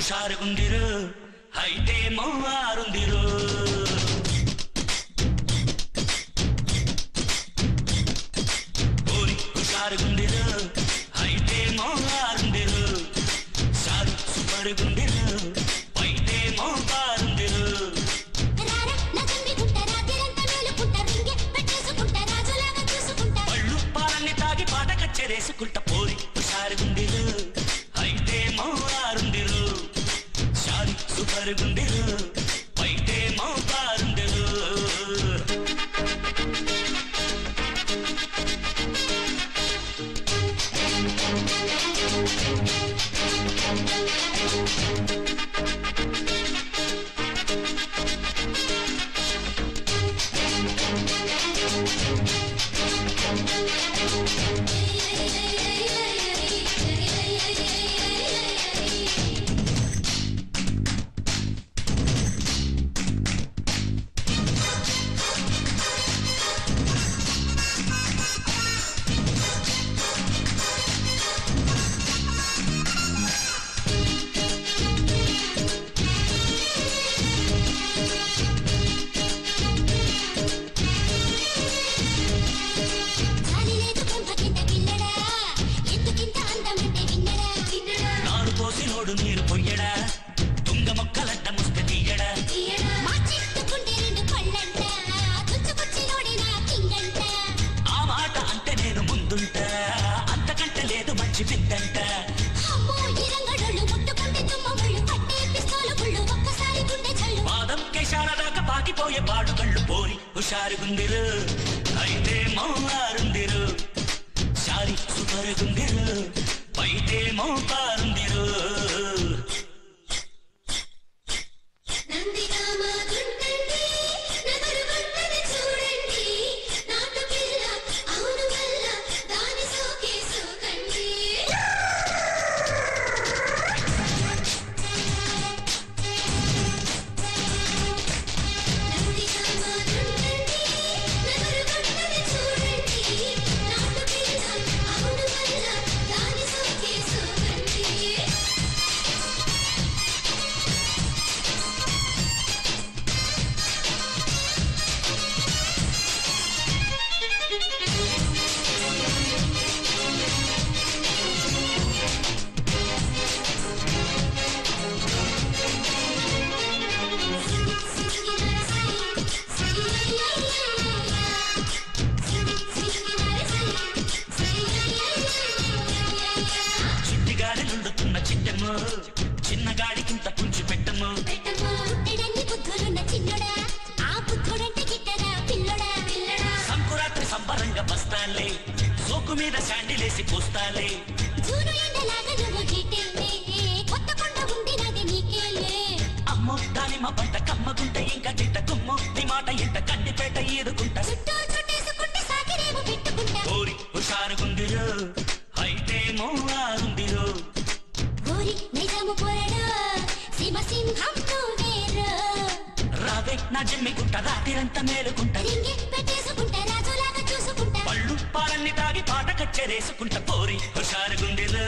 ಹುಷಾರುಗುಂದಿರು ಹೈಟೇ ಮೌವಾರುಂದಿರು உஷாரு குந்திலு శాండిలేసి పోస్తాలే. అమ్మో దానిమ్మ పంట కమ్మగుంట ఇంకా చిట్ట కుమ్ము. మాట ఇంత కంటిపేట ఈదుకుంటా. ఓరి హుషారుగుందిరో అయితే మోవారుందిరో రావే నా జమ్మి గుంట రాత్రిరంతా మేలుకుంటా. పచ్చరేసుకుంట పోరి హుషారు గుండెలు